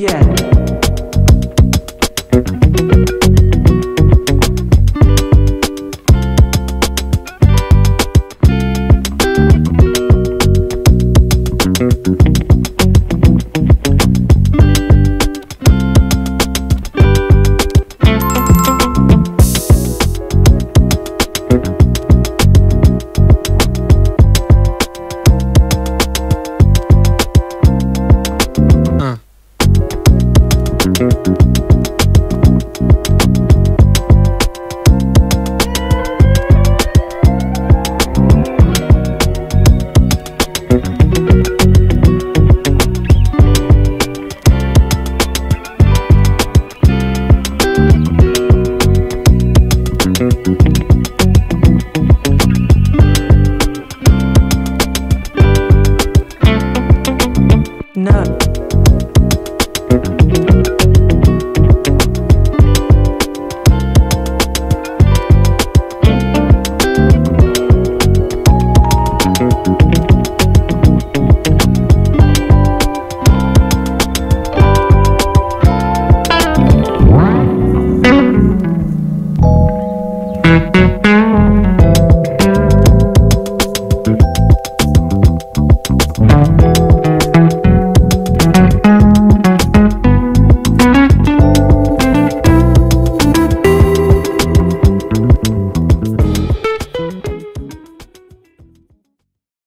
Yeah.